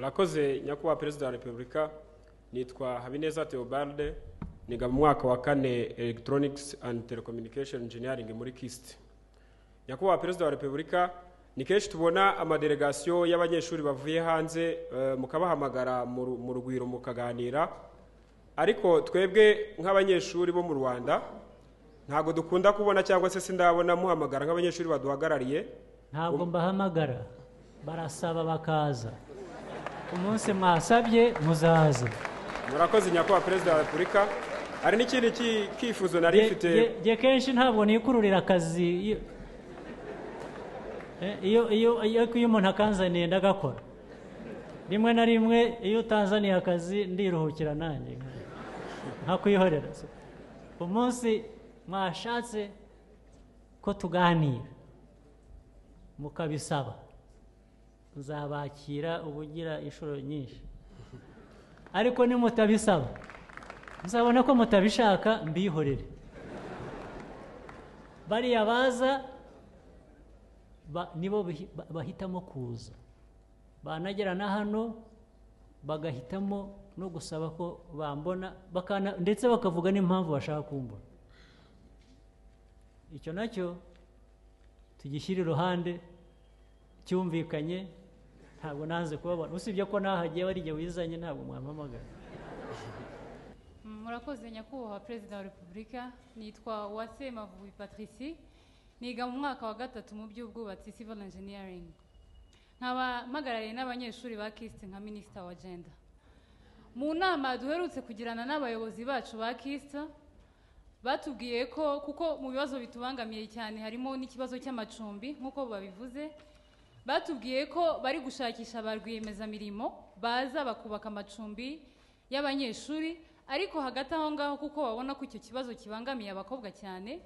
murakoze nyakubahwa perezida wa repubulika nitwa habineza theobald niga mu mwaka wa kane electronics and telecommunication engineering muri kist. Nyakubahwa perezida wa repubulika ni kenshi tubona amadelegasiyo y'abanyeshuri bavuye hanze eh, mukabahamagara mu ru- mu rugwiro mukaganira. Ariko twebwe nk'abanyeshuri bo mu rwanda ntabwo dukunda kubona cyangwa se sindabona muhamagara nk'abanyeshuri baduhagarariye. Ntabwo mbahamagara barasaba bakaza. Umunsi mwasabye muzaza murakoze nyakubahwa perezida wa repubulika. Hari n'ikindi ki- kifuzo nari mfite? Jye- jye kenshi ntabwo nikururira akazi. Iyo- Eh, iyo iyo iyo iyo umuntu akanzaniye ndagakora. Rimwe na rimwe iyo utanzaniye akazi ndiruhukira nanjye. Nkakwihorera umunsi mwashatse ko tuganira mukabisaba. Nzabakira ubugira inshuro nyinshi. Ariko nimutabisaba. Nzabona ko mutabishaka mbihorere. Bariya baza ba- nibo bahitamo kuza. Banagera na hano bagahitamo no gusaba ko bambona ndetse bakavuga n'impamvu bashaka kumbona. Icyo na cyo tugishyire iruhande cyumvikanye ntabwo nanze kubabona. Usibye ko nahagiye wari igihe wizanye ntabwo mwampamagara. Murakoze nyakubahwa perezida wa repubulika nitwa uwase mavubi patricie niga mu mwaka wa gatatu mu by'ubwubatsi civil engineering. Nkaba mpagarariye n'abanyeshuri ba kisite nka minisita wa genda mu nama duherutse kugirana n'abayobozi bacu ba kisite batubwiye ko kuko mu bibazo bitubangamiye cyane harimo n'ikibazo cy'amacumbi nk'uko babivuze batubwiye ko bari gushakisha ba rwiyemezamirimo baza bakubaka amacumbi y'abanyeshuri ariko hagati aho ngaho kuko babona ko icyo kibazo kibangamiye abakobwa cyane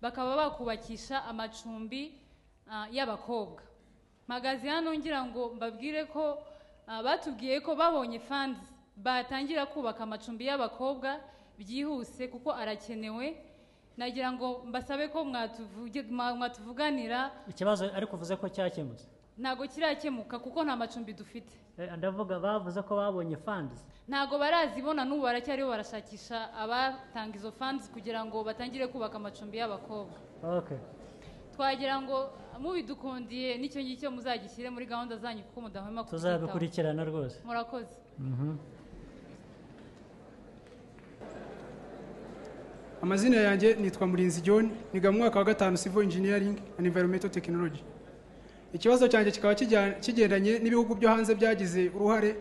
bakaba bakubakisha amacumbi y'abakobwa. Mpagaze hano ngira ngo mbabwire ko batubwiye ko babonye fandi batangira kubaka amacumbi y'abakobwa byihuse kuko arakenewe. Nagira ngo mbasabe ko mwatuvuganira. Ikibazo ariko uvuze ko cyakemutse. Ntabwo kirakemuka kuko nta macumbi dufite. Eh, ndavuga bavuze ko babonye funds. Ntabwo barazibona n'ubu baracyariho barashakisha abatanga izo funds kugira ngo batangire kubaka amacumbi y'abakobwa. Okay. Twagira ngo mubidukundiye n'icyo ngicyo muzagishyire muri gahunda zanyu kuko mudahwema kubyitaho. Tuzabikurikirana rwose. Murakoze. Mhm. amazina yanjye nitwa murinzi john niga mu mwaka wa gatanu civil engineering and environmental technology. Ikibazo cyanjye kikaba kigendanye n'ibihugu byo hanze byagize uruhare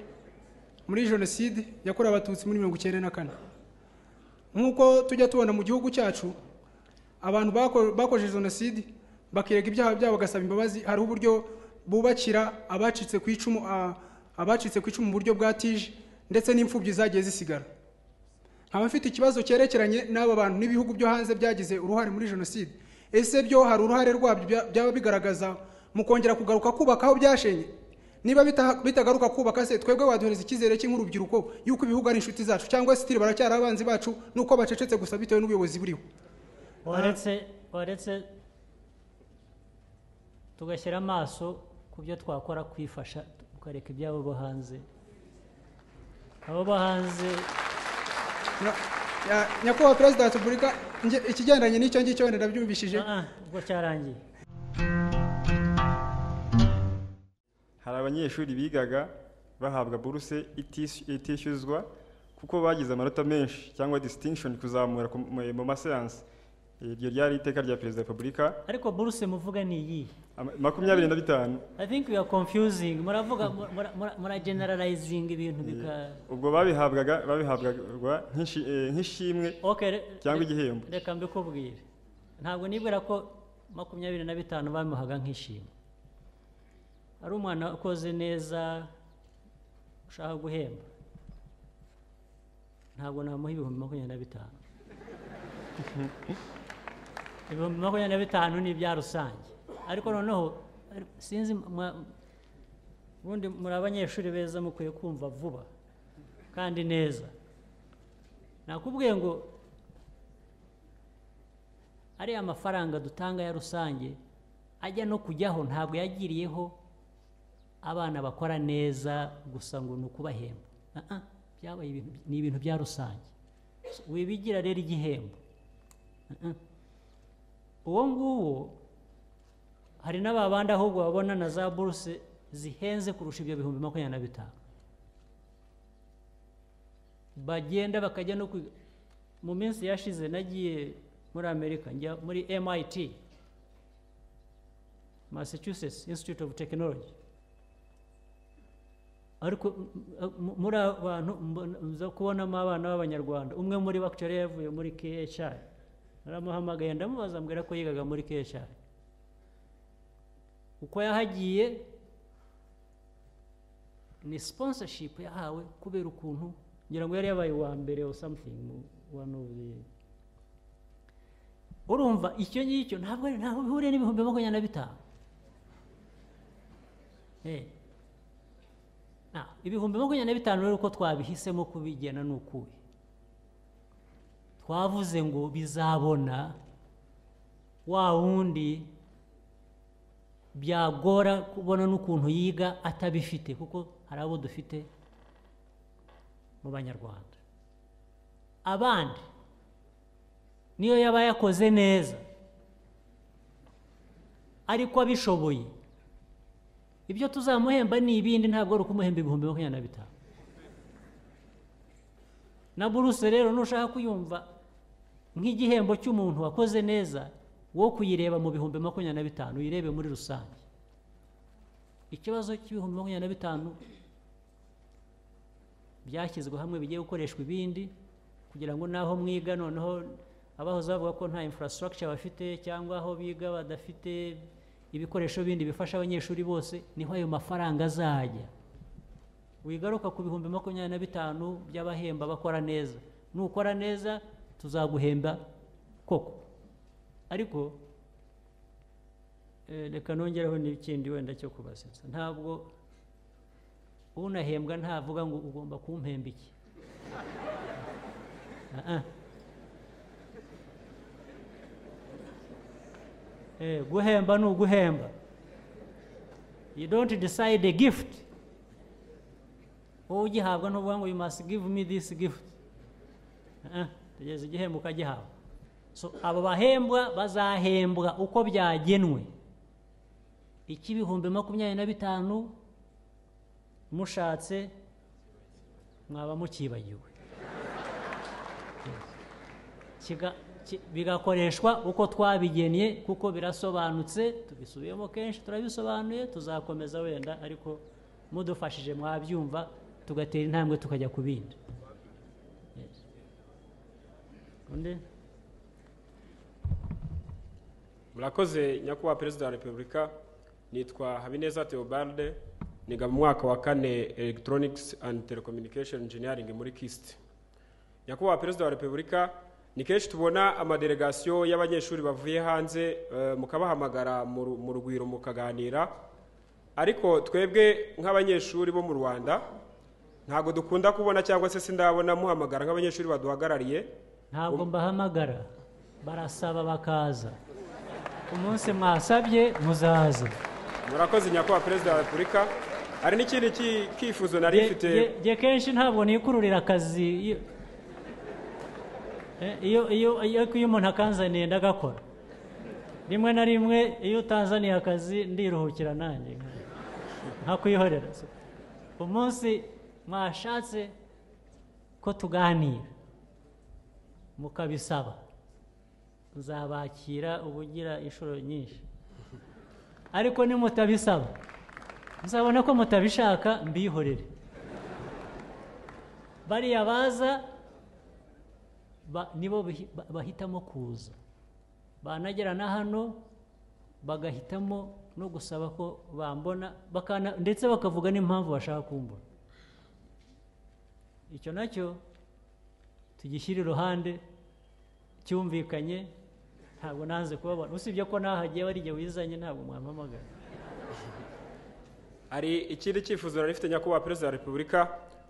muri jenoside yakorewe abatutsi muri mirongo icyenda na kane. Nk'uko tujya tubona mu gihugu cyacu abantu bako- bakoze jenoside bakirega ibyaha byabo bagasaba imbabazi. Hariho uburyo bubakira abacitse ku icumu abacitse ku icumu mu buryo bwa tije ndetse n'imfubyi zagiye zisigara. Nkaba mfite ikibazo cyerekeranye n'aba bantu n'ibihugu byo hanze byagize uruhare muri jenoside. Ese byo hari uruhare rwabyo bya- byaba bigaragaza mu kongera kugaruka kubaka aho byashenye. Niba bita- bitagaruka kubaka se twebwe waduhereza icyizere cy'i nk'urubyiruko yuko ibihugu ari inshuti zacu cyangwa se tiri baracyari abanzi bacu nuko bacecetse gusa bitewe n'ubuyobozi buriho. Waretse waretse tugashyira amaso ku byo twakora kwifasha tukareka ibyabo bo hanze. Abo bo hanze Nya- ya- nyakubahwa perezida wa repubulika ikigendanye n'icyo ngicyo wenda ndabyumvishije. Ah, ah, ubwo cyarangiye. Abanyeshuri bigaga bahabwa buruse itis- itishyuzwa kuko bagize amanota menshi cyangwa distinction kuzamura ku- mu- maseansi. Iryo ryari iteka rya perezida wa repubulika. Ariko buruse muvuga ni iyi makumyabiri na bitanu. I think we are confusing. Muravuga mura- mura- mura generalizing ibintu bika ubwo babihabwaga babihabwaga eh, nk'ishimwe cyangwa igihembo. reka mbikubwire. Ntabwo nibwira ko makumyabiri na bitanu bamuhaga nk'ishimwe. Ari umwana ukoze neza ushaka guhemba. Ntabwo namuha ibihumbi makumyabiri na bitanu. Ibihumbi makumyabiri na bitanu ni ibya rusange. Ariko noneho sinzi ubundi muri abanyeshuri beza mukwiye kumva vuba kandi neza. Nakubwiye ngo ariya mafaranga dutanga ya rusange ajya no kujyaho ntabwo yagiriyeho abana bakora neza gusa ngo ni ukubahemba. Ah, ah, byabaye ni ibintu bya rusange. Wibigira rero igihembo. Uwo nguwo hari n'ababandi ahubwo babona na za buruse zihenze kurusha ibyo bihumbi makumyabiri na bitanu. Bagenda bakajya no kwiga mu minsi yashize nagiye muri amerika njya muri mit massachusetts institute of technology. Ariko m- muri abantu nza kubonamo abana b'abanyarwanda. Umwe muri actually yavuye muri khr naramuhamagaye ndamubaza ambwira ko yigaga muri khr uko yahagiye ni sponsorship yahawe kubera ukuntu ngira ngo yari yabaye uwa mbere mu one of the urumva icyo ngicyo ntabwo bihuriye n'ibihumbi makumyabiri na bitanu. Eh. Ibihumbi makumyabiri na bitanu rero uko twabihisemo kubigena ni ukuhe? Twavuze ngo bizabona wa wundi byagora kubona n'ukuntu yiga atabifite kuko hari abo dufite mu banyarwanda. Abandi niyo yaba yakoze neza ariko abishoboye. Ibyo tuzamuhemba ni ibindi ntabwo ari ukumuhemba ibihumbi makumyabiri na bitanu. Na buruse rero nushaka kuyumva nk'igihembo cy'umuntu wakoze neza wo kuyireba mu bihumbi makumyabiri na bitanu uyirebe muri rusange. Ikibazo cy'ibihumbi makumyabiri na bitanu byashyizwe hamwe bigiye gukoreshwa ibindi kugira ngo n'aho mwiga noneho abahoze bavuga ko nta infrastructure bafite cyangwa aho biga badafite ibikoresho bindi bifasha abanyeshuri bose ni ho ayo mafaranga azajya. Wigaruka ku bihumbi makumyabiri na bitanu by'abahemba bakora neza. Nukora neza tuzaguhemba koko. Ariko eh, reka nongereho n'ikindi wenda cyo kubasetsa ntabwo unahembwa ntavuga ngo ugomba kumpemba iki. guhemba ni uguhemba you don't decide a gift. Wowe ugihabwa ntuvuga ngo you must give me this gift. Ah, tegereza igihembo ukagihabwa. So abo bahembwa bazahembwa uko byagenwe. Icy'ibihumbi makumyabiri na bitanu mushatse mwaba mukibagiwe. Bigakoreshwa uko twabigennye kuko birasobanutse tubisubiyemo kenshi turabisobanuye tuzakomeza wenda ariko mudufashije mwabyumva tugatera intambwe tukajya ku bindi. Murakoze nyakubahwa perezida wa repubulika. Nitwa habineza theobald niga mu mwaka wa kane electronics and telecommunication engineering muri kist. Nyakubahwa perezida wa repubulika ni kenshi tubona amadelegasiyo y'abanyeshuri bavuye hanze eh, mukabahamagara mu ru- mu rugwiro mukaganira. Ariko twebwe nk'abanyeshuri bo mu rwanda ntabwo dukunda kubona cyangwa se sindabona muhamagara nk'abanyeshuri baduhagarariye. Ntabwo mbahamagara. Barasaba bakaza. Umunsi mwasabye muzaza murakoze nyakubahwa perezida wa repubulika. Hari n'ikindi ki- kifuzo nari mfite? kenshi ntabwo nikururira akazi iyo Eh, iyo iyo iyo umuntu akanzaniye ndagakora rimwe na rimwe iyo utanzaniye akazi ndiruhukira nanjye. Nkakwihorera umunsi mwashatse ko tuganira mukabisaba. Nzabakira ubugira inshuro nyinshi. Ariko nimutabisaba. Nzabona ko mutabishaka mbihorere. Bariya baza ba- nibo bahitamo kuza. Banagera na hano bagahitamo no gusaba ko bambona ndetse bakavuga n'impamvu bashaka kumbona. Icyo na cyo tugishyire iruhande cyumvikanye ntabwo nanze kubabona. Usibye ko nahagiye wari wizanye ntabwo mwampamagara. Hari ikindi cyifuzo nari mfite nyakubahwa perezida wa repubulika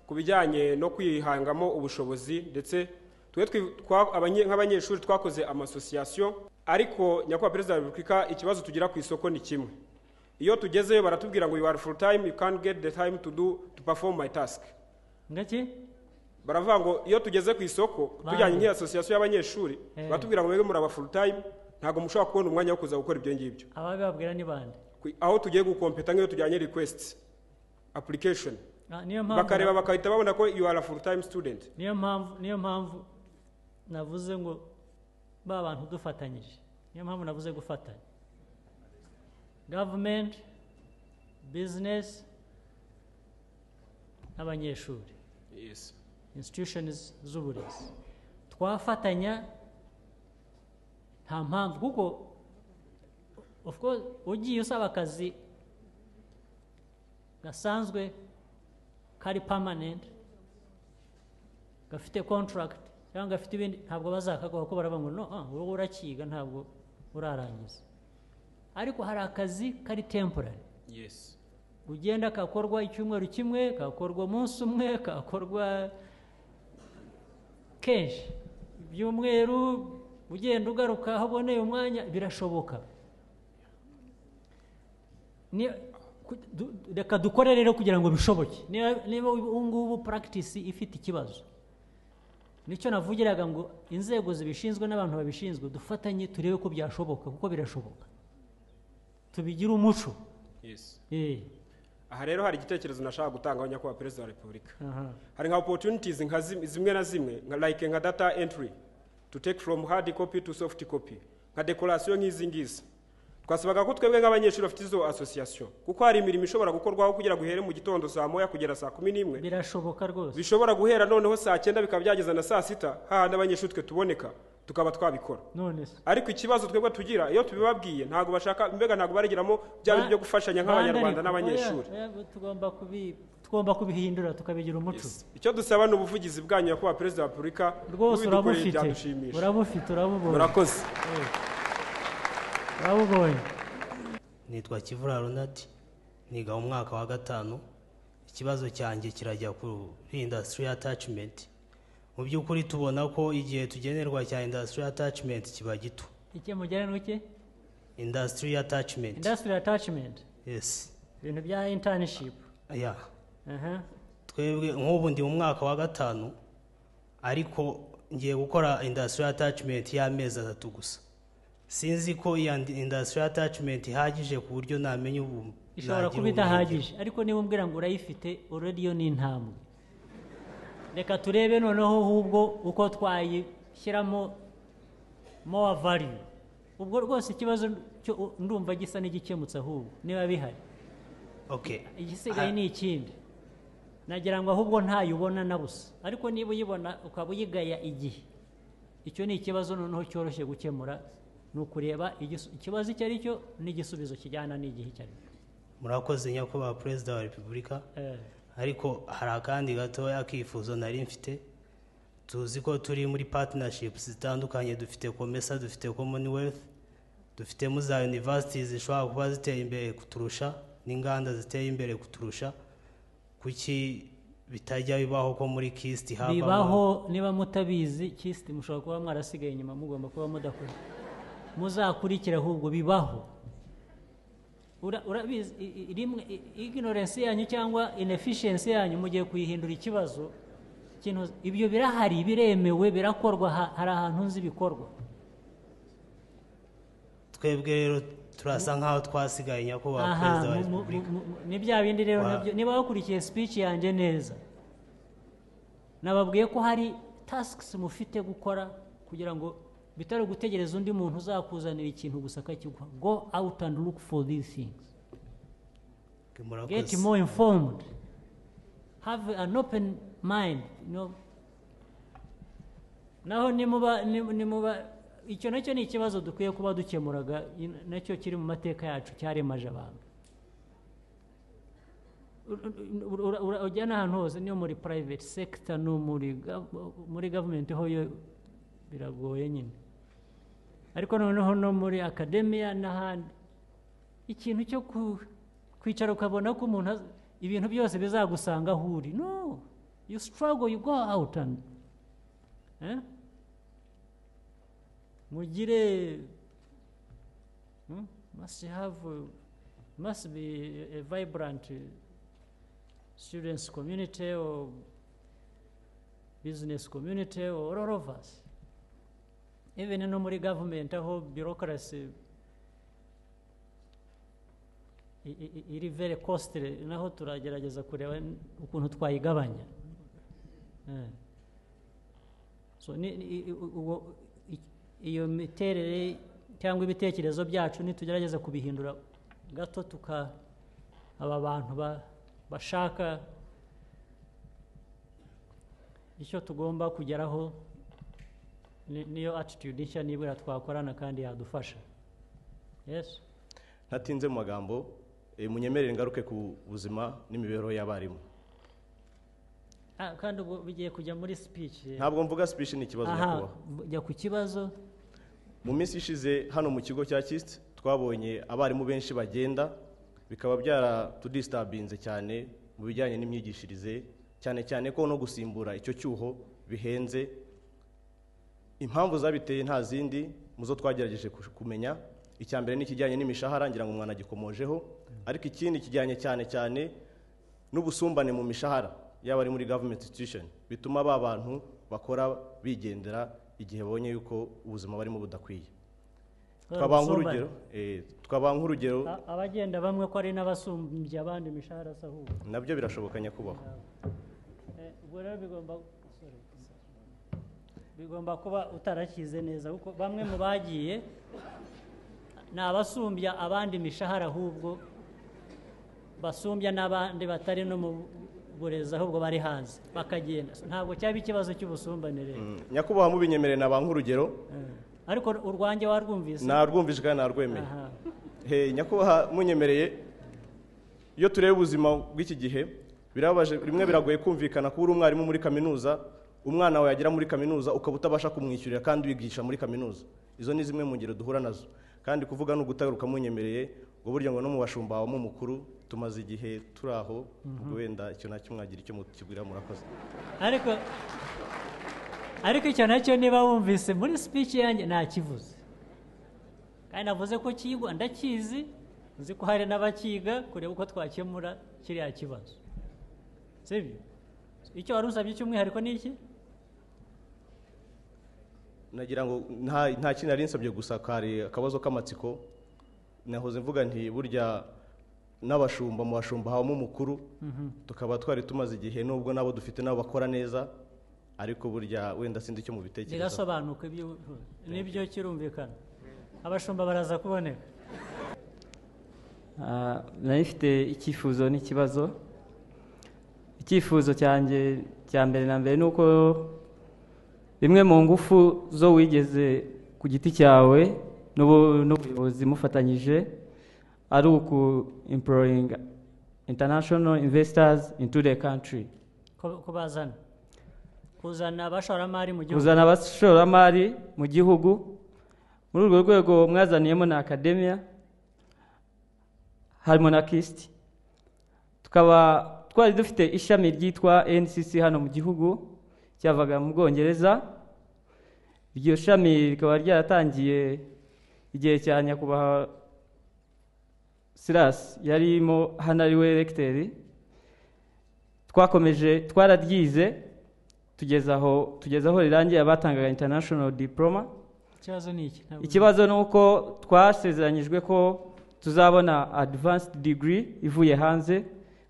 ku bijyanye no kwihangamo ubushobozi ndetse twe nk'abanyeshuri twakoze amasosiyasiyo ariko nyakubahwa perezida wa repubulika ikibazo tugira ku isoko ni kimwe. Iyo tugezeyo baratubwira ngo you are full time you can't get the time to do to perform my task. Ngaki baravuga ngo iyo tugeze ku isoko tujyanye nk'iyo asosiyasiyo y'abanyeshuri Eh. baratubwira ngo mwebwe muraba full time ntabwo mushobora kubona umwanya wo kuza gukora ibyo ngibyo. Ababibabwira ni bande? Aho tugiye gukompeta nk'iyo tujyanye request application. Ah, bakareba bagahita babona ko you are a full time student. Niyo mpamvu niyo mpamvu navuze ngo ba bantu dufatanyije. Niyo mpamvu navuze gufatanya. Gavumenti bizinesi n'abanyeshuri. Yes. Institutions z'uburezi. Twafatanya nta mpamvu kuko of course ugiye usaba akazi gasanzwe kari permanent gafite contract cyangwa gafite ibindi ntabwo bazakaguha ko baravuga ngo no ah, wowe urakiga ntabwo urarangiza. Ariko hari akazi kari temporary. Yes. Ugenda kakorwa icyumweru kimwe kakorwa umunsi umwe kakorwa kenshi. Ibyumweru ugenda ugaruka aho uboneye umwanya birashoboka. Reka dukore rero kugira ngo bishoboke. Niba ubu ngubu practice ifite ikibazo. Ni cyo navugiraga ngo inzego zibishinzwe n'abantu babishinzwe dufatanye turebe ko byashoboka kuko birashoboka. Tubigire umuco. Eh. Aha rero hari igitekerezo nashaka gutangaho nyakubahwa perezida wa repubulika. Hari nka opportunities zimwe na zimwe nka like nka data entry to take from hard copy to soft copy nka dekorasiyo nk'izi ngizi. Twasabaga ko twebwe nk'abanyeshuri bafite izo association. Kuko hari imirimo ishobora gukorwaho kugira ngo ihere mu gitondo saa moya kugera saa kumi n'imwe. Birashoboka rwose. Bishobora guhera noneho saa cyenda bikaba byageza na saa sita. Hahandi abanyeshuri twe tuboneka. Tukaba twabikora. Ariko ikibazo twebwe tugira iyo tubibabwiye ntabwo bashaka mbega ntabwo barigiramo bya bintu byo gufashanya nk'abanyarwanda n'abanyeshuri. tugomba kubi tugomba kubihindura tukabigira umuco. Icyo dusaba ni ubuvugizi bwanyu nyakubahwa perezida wa repubulika rwose urabufite. urabufite urabubonye. Murakoze. Urabubonye nitwa kivura ronald niga mu mwaka wa gatanu. Ikibazo cyanjye kirajya kuri industry attachment. Mu by'ukuri tubona ko igihe tugenerwa cya industry attachment kiba gito. Iki mujyane n'uki? Industry attachment. Industrial attachment? Yes. Ibintu bya internship. Yeah. aha. Twebwe nk'ubu ndi mu mwaka wa gatanu ariko ngiye gukora industry attachment y'amezi atatu gusa. Sinzi ko iya industry attachment ihagije ku buryo namenya ubu ishobora kuba idahagije. Ariko niba umbwira ngo urayifite already yo ni intambwe. Reka turebe noneho ahubwo uko twayishyiramo more value. Ubwo rwose ikibazo ndumva gisa n'igikemutse ahubwo. Niba bihari. Okay igisigaye ni ikindi. Nagira ngo ahubwo ntayubona na busa. Ariko niba uyibona ukaba uyigaya igihe. Icyo ni ikibazo noneho cyoroshye gukemura. Ni ukureba ikibazo icyo ari cyo n'igisubizo kijyana n'igihe icyo ari cyo murakoze nyakubahwa perezida wa repubulika. Eh, ariko hari akandi gatoya kifuzo nari mfite. Tuzi ko turi muri partnerships zitandukanye. Dufite komesa dufite commonwealth dufitemo za universities zishobora kuba ziteye imbere kuturusha n'inganda ziteye imbere kuturusha. Kuki bitajya bibaho ko muri kist habamo? Bibaho niba mutabizi kisiti mushobora kuba mwarasigaye inyuma mugomba kuba mudakora muzakurikira ahubwo bibaho. Ura- urabizi ignorance yanyu cyangwa inefficiency yanyu mugiye kuyihindura ikibazo ibyo birahari biremewe birakorwa ha- hari ahantu nzi bikorwa. Twebwe rero turasa nk'aho twasigaye nyakubahwa perezida wa repubulika. ni bya bindi rero niba wakurikiye speech yanjye neza. Nababwiye ko hari tasks mufite gukora kugira ngo bitari gutegereza undi muntu uzakuzanira ikintu gusa akakiguha go out and look for these things. Get more informed. Have an open mind you know. naho nimuba nim- nimuba icyo na cyo ni ikibazo dukwiye kuba dukemuraga na cyo kiri mu mateka yacu cyaremaje abantu. Ujya n'ahantu hose niyo muri private sector no muri government ho yo biragoye nyine. Ariko noneho no muri academia n'ahandi ikintu cyo kwicara ukabona ko umuntu ibintu byose bizagusanga aho uri no you struggle you go out and eh? mugire hmm? must have must be a vibrant students community or business community or all of us. Even no muri government aho bureaucracy iri very costly naho turagerageza kureba ukuntu twayigabanya Eh. iyo miterere cyangwa ibitekerezo byacu nitugerageza kubihindura gato tuka aba bantu ba, bashaka icyo tugomba kugeraho niyo attitude nshya nibura twakorana kandi yadufasha. Yes? Ntatinze mu magambo eh, munyemerere ngaruke ku buzima n'imibereho y'abarimu. Ah, kandi ubwo bigiye kujya muri speech. Ntabwo mvuga speech ni ikibazo aha nyakubahwa. jya ku kibazo. Mu minsi ishize hano mu kigo cya kisiti twabonye abarimu benshi bagenda bikaba byaratudisitabinze cyane mu bijyanye n'imyigishirize cyane cyane ko no gusimbura icyo cyuho bihenze. Impamvu zabiteye nta zindi mu zo twagerageje kumenya. Icya mbere ni ikijyanye n'imishahara ngira ngo umwana agikomojeho. Ariko ikindi kijyanye cyane cyane n'ubusumbane mu mishahara yaba ari muri government institution bituma ba bantu bakora bigendera igihe babonye yuko ubuzima barimo budakwiye. Twabaha nk'urugero eh, twabaha nk'urugero abagenda bamwe ko ari n'abasumbye abandi imishahara se ahubwo? na byo birashoboka nyakubahwa Eh, ubwo rero bigomba. Bigomba kuba utarakize neza kuko bamwe mu bagiye ni abasumbya abandi imishahara ahubwo basumbya n'abandi batari no mu burezi ahubwo bari hanze bakagenda. Ntabwo cyaba ikibazo cy'ubusumbane rero Mm, nyakubahwa mubinyemerere nabaha nk'urugero. Eh, ariko urwanjye warwumvise? Narwumvise kandi narwemeye nyakubahwa munyemereye iyo tureba ubuzima bw'iki gihe birababaje rimwe biragoye kumvikana kuba uri umwarimu muri kaminuza umwana wawe yagera muri kaminuza ukaba utabasha kumwishyurira kandi wigisha muri kaminuza. Izo ni zimwe mu ngero duhura na zo. Kandi kuvuga ni ugutaruka munyemereye ngo burya ngo no mu bashumba habamo umukuru tumaze igihe turi aho ubwo wenda icyo na cyo mwagira icyo mukibwira murakoze. Ariko ariko icyo na cyo niba wumvise muri speech yanjye ntakivuze kandi navuze ko kigwa ndakizi nzi ko hari n'abakiga kureba uko twakemura kiriya kibazo. Sibyo? Icyo wari usabye cy'umwihariko ni iki? Nagira ngo nta nta kintu nari nsabye gusa kari akabazo k'amatsiko nahoze mvuga nti burya n'abashumba mu bashumba habamo umukuru tukaba twari tumaze igihe nubwo nabo dufite nabo bakora neza ariko burya wenda sinzi icyo mubitekereza birasobanuka ibyo ni byo kirumvikana. Abashumba baraza kuboneka. Ah, nari mfite icyifuzo n'ikibazo. Icyifuzo cyanjye cya mbere na mbere ni uko bimwe mu ngufu zo wigeze ku giti cyawe n'ubu- n'ubuyobozi mufatanyije ari uku employing international investors into the country. Ko ko bazana kuzana abashoramari mu gihugu. Kuzana abashoramari mu gihugu. Muri urwo rwego mwazaniyemo na akademiya harimo na kisiti tukaba twari dufite ishami ryitwa ncc hano mu gihugu cyavaga mu bwongereza. Iryo shami rikaba ryaratangiye igihe cya nyakubahwa sirasi yarimo hano ari we regiteri twakomeje twararyize tugeza aho tugeza aho rirangiye abatangaga international diploma. Ikibazo ni uko twasezeranyijwe ko tuzabona advanced degree ivuye hanze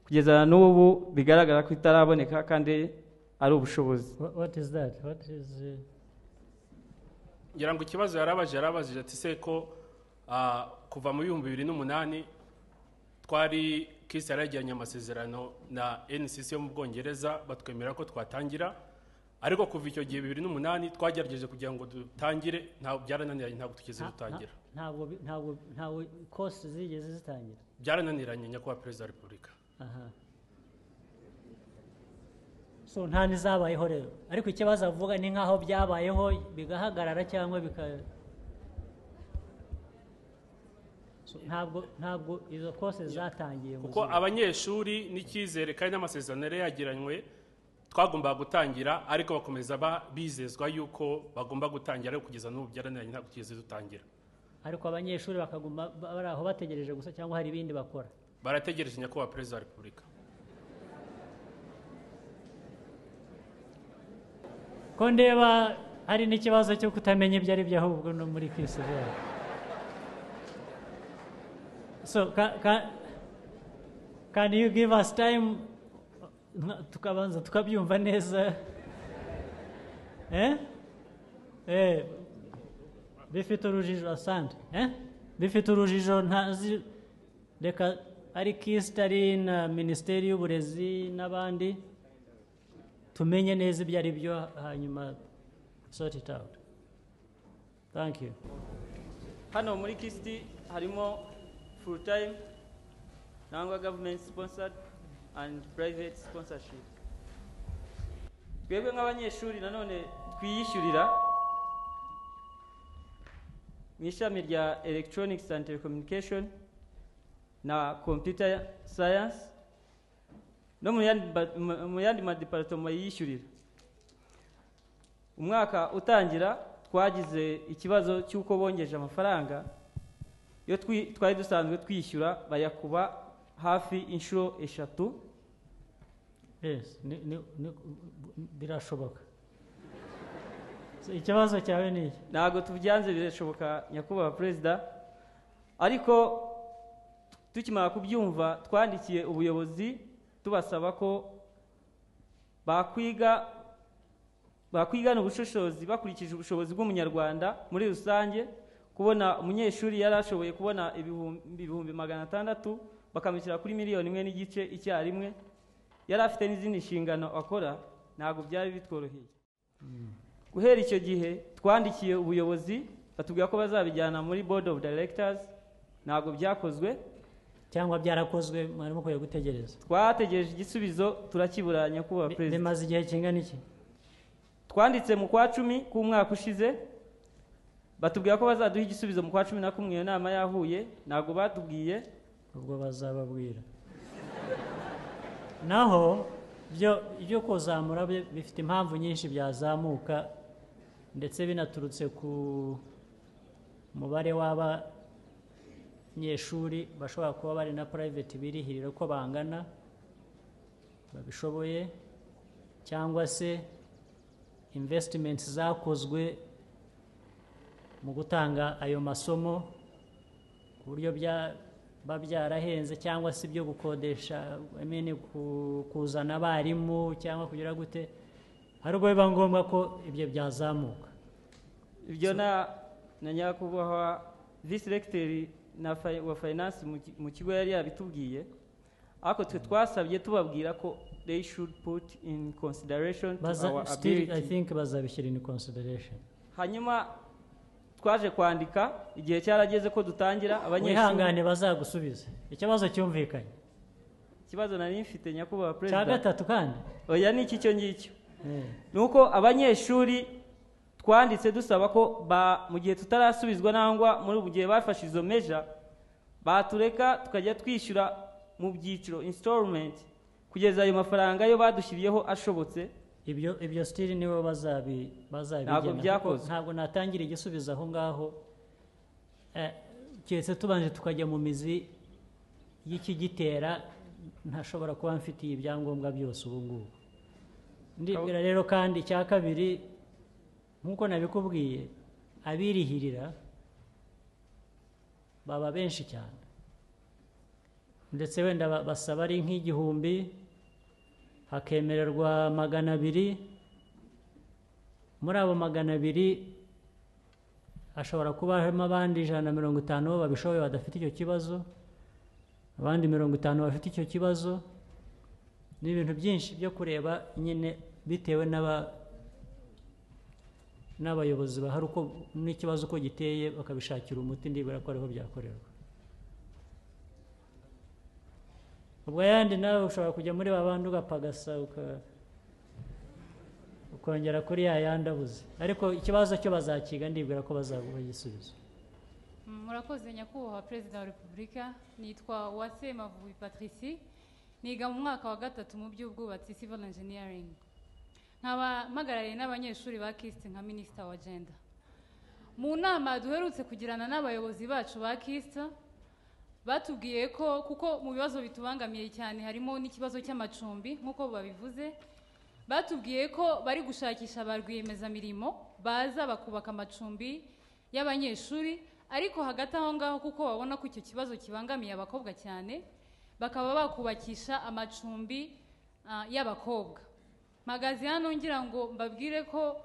kugeza na n'ubu bigaragara ko itaraboneka kandi ari ubushobozi Wha- what is that what is uh, ngira ngo ikibazo yarabaje yarabajije ati se ko ah, kuva mu bihumbi bibiri n'umunani twari kisi yaragiranye amasezerano na ncc yo mu bwongereza batwemera ko twatangira. Ariko kuva icyo gihe bibiri n'umunani twagerageje kugira ngo dutangire byarananiranye ntabwo tugeze dutangira. nta- ntabwo kosi zigeze zitangira? Byarananiranye nyakubahwa perezida wa repubulika. So nta n'izabayeho rero. Ariko ikibazo avuga ni nk'aho byabayeho bigahagarara cyangwa bika ntabwo ntabwo izo kose zatangiye kuko abanyeshuri n'icyizere kandi n'amasezerano yari yagiranywe twagombaga gutangira ariko bakomeza ba- bizezwa yuko bagomba gutangira ariko kugeza n'ubu byaraniranye ntabwo tugeze dutangira. Ariko abanyeshuri bakaguma ba- bari aho bategereje gusa cyangwa hari ibindi bakora. Barategereje nyakubahwa perezida wa repubulika. Ko ndeba hari n'ikibazo cyo kutamenya ibyo ari byo ahubwo no muri kisiveri so can you give us time? Tukabanza tukabyumva neza. Eh? Eh, bifite urujijo asante. Eh? bifite urujijo ntazi reka ari kisita ari na minisiteri y'uburezi n'abandi. Tumenye neza ibyo ari byo hanyuma sort it out. Thank you. Hano muri kisiti harimo full time nangwa government sponsored and private sponsorship. Twebwe nk'abanyeshuri nanone twiyishyurira mu ishami rya electronics and telecommunication na computer science no mu yandi madiparitoma yiyishyurira umwaka utangira twagize ikibazo cy'uko bongeje amafaranga yo twi- twari dusanzwe twishyura bayakuba hafi inshuro eshatu. Birashoboka. So, ikibazo cyawe ni iki? Ntabwo tubyanze birashoboka nyakubahwa perezida. Ariko tukimara kubyumva twandikiye ubuyobozi tubasaba ko bakwiga bakwigana ubushishozi bakurikije ubushobozi bw'umunyarwanda muri rusange kubona umunyeshuri yari ashoboye kubona ibihumbi magana atandatu bakamushyira kuri miliyoni imwe n'igice icyarimwe yari afite n'izindi nshingano akora ntabwo byari bitworoheye. Guhera icyo gihe twandikiye ubuyobozi batubwira ko bazabijyana muri board of directors ntabwo byakozwe cyangwa byarakozwe mwari mukwiye gutegereza. Twategereje igisubizo turakibura nyakubahwa perezida. bimaze igihe kingana iki? Twanditse mu kwa cumi k'umwaka ushize. Batubwira ko bazaduha igisubizo mu kwa cumi na kumwe iyo nama yahuye. Ntabwo batubwiye. Ubwo bazababwira. Naho byo ibyo kuzamura bifite impamvu nyinshi byazamuka ndetse binaturutse ku mubare w'abanyeshuri bashobora kuba bari na private birihirira uko bangana babishoboye cyangwa se investments zakozwe mu gutanga ayo masomo ku buryo byaba byarahenze cyangwa se ibyo gukodesha kuzana abarimu cyangwa kugira gute hari ubwo biba ngombwa ko ibyo byazamuka. Ibyo na na nyakubahwa visi regiteri na wa finance mu ki- mu kigo yari yabitubwiye ariko twe twasabye tubabwira ko they should put in consideration to Baza- our still i ability. think bazabishyira in consideration. Hanyuma twaje kwandika igihe cyarageze ko dutangira abanyeshuri wihangane bazagusubize. Ikibazo cyumvikanye. Ikibazo nari mfite nyakubahwa cya perezida gatatu kandi? Oya ni iki cyo ngicyo? Eh. ni uko abanyeshuri twanditse dusaba ko ba mu gihe tutarasubizwa nangwa muri ubu gihe bafashe izo meja batureka tukajya twishyura mu byiciro installment kugeza ayo mafaranga yo badushyiriyeho ashobotse. Ibyo ibyo still nibo bazabi bazabigena Ntabwo kuko byakozwe. ntabwo natangira igisubizo aho ngaho. Eh, keretse tubanje tukajya mu mizi y'ikigitera ntashobora kuba mfitiye ibyangombwa byose ubu ngubu. Ndibwira rero kandi icya kabiri nk'uko nabikubwiye abirihirira baba benshi cyane. Ndetse wenda ba- basaba ari nk'igihumbi hakemererwa magana abiri. Muri abo magana abiri hashobora kuba harimo abandi ijana na mirongo itanu babishoboye badafite icyo kibazo abandi mirongo itanu bafite icyo kibazo. Ni ibintu byinshi byo kureba nyine bitewe n'aba n'abayobozi bahari uko n'ikibazo uko giteye bakabishakira umuti ndibwira ko ariho byakorerwa. Ubwo ayandi nawe ushobora kujya muri ba bandi ugapagasa ukongera kuri ya yandi abuze. Ariko ikibazo cyo bazakiga ndibwira ko bazaguha igisubizo. Murakoze nyakubahwa perezida wa repubulika nitwa uwase mavubi patricie. Niga mu mwaka wa gatatu mu by'ubwubatsi civil engineering. Nkaba mpagarariye n'abanyeshuri ba kisite nka minisita wa genda mu nama duherutse kugirana n'abayobozi bacu ba kisita batubwiye ko kuko mu bibazo bitubangamiye cyane harimo n'ikibazo cy'amacumbi nk'uko babivuze batubwiye ko bari gushakisha ba rwiyemezamirimo baza bakubaka amacumbi y'abanyeshuri ariko hagati aho ngaho kuko babona ko icyo kibazo kibangamiye abakobwa cyane bakaba bakubakisha amacumbi ah, y'abakobwa. Mpagaze hano ngira ngo mbabwire ko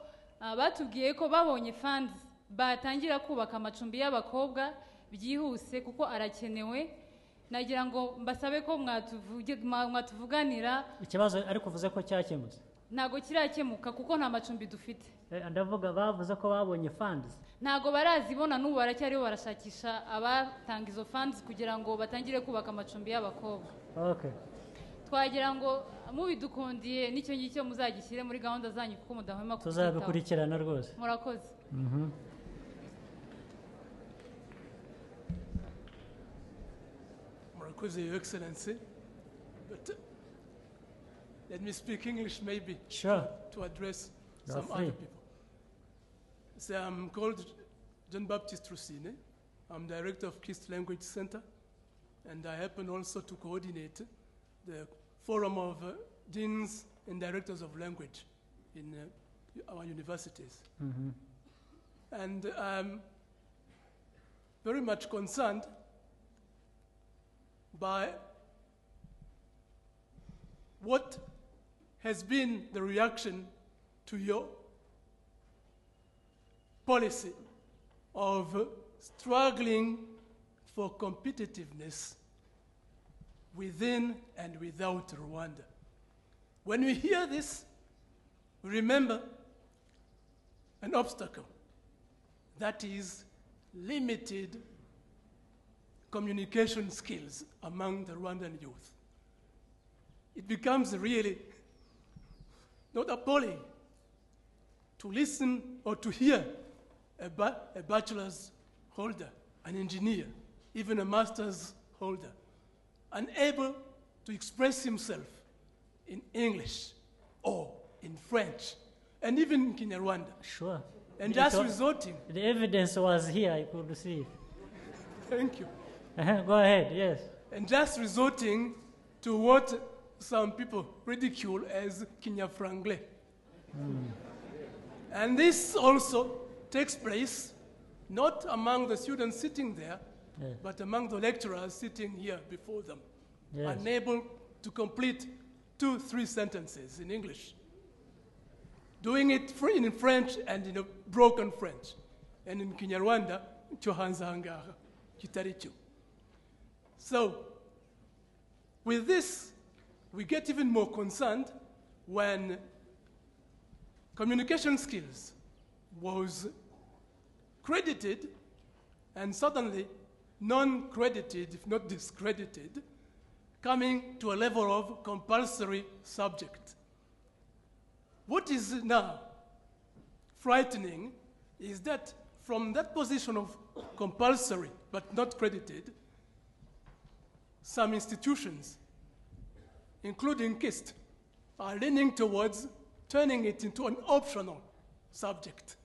ah, batubwiye ko babonye fandi batangira kubaka amacumbi y'abakobwa byihuse kuko arakenewe. Nagira ngo mbasabe ko mwatuvuganira. Ikibazo ariko uvuze ko cyakemutse? Ntabwo kirakemuka kuko nta macumbi dufite. Eh, ndavuga bavuze ko babonye funds. Ntabwo barazibona n'ubu baracyariho barashakisha abatanga izo funds kugira ngo batangire kubaka amacumbi y'abakobwa. Okay. Twagira ngo mubidukundiye n'icyo ngicyo muzagishyire muri gahunda zanyu kuko mudahwema kubyitaho tuzabikurikirana rwose murakoze Mhm. Murakoze, Your Excellency. But uh, let me speak English maybe Sure. to address You're some free. other people. So I'm called John Baptist Rusine. I'm director of KIST Language Center, and I happen also to coordinate the Forum of uh, Deans and Directors of Language in uh, our universities. Mhm. And I'm very much concerned by what has been the reaction to your policy of struggling for competitiveness within and without Rwanda. When we hear this, we remember an obstacle that is limited communication skills among the Rwandan youth. It becomes really not appalling to listen or to hear a, ba- a bachelor's holder, an engineer, even a master's holder, unable to express himself in English or in French and even in Kinyarwanda. Sure. And It just resorting, The evidence was here, I could see. thank you. Uh-huh, Go ahead, yes. and just resorting to what some people ridicule as Kinya Franglais. And this also takes place not among the students sitting there, But among the lecturers sitting here before them, Yes. unable to complete two, three sentences in English. Doing it in French and in a broken French. And in Kinyarwanda, cyo hanze aha ngaha. So, with this, we get even more concerned when communication skills was credited and suddenly non-credited, if not discredited, coming to a level of compulsory subject. What is now frightening is that from that position of compulsory but not credited, some institutions, including KIST, are leaning towards turning it into an optional subject.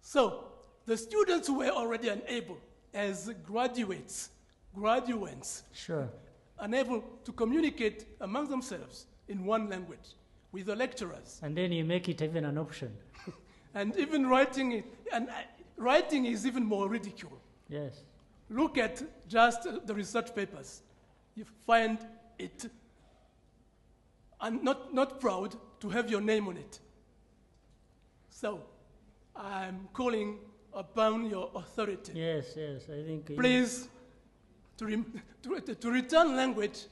So, the students were already unable, as graduates, graduates, Sure. unable to communicate among themselves in one language with the lecturers, And then you make it even an option. and even writing it, and uh, writing is even more ridicule. Yes. Look at just the research papers. You find it and not, not proud to have your name on it. So, I'm calling upon your authority. Yes, yes, I think. Please, to, rem- to, to return language,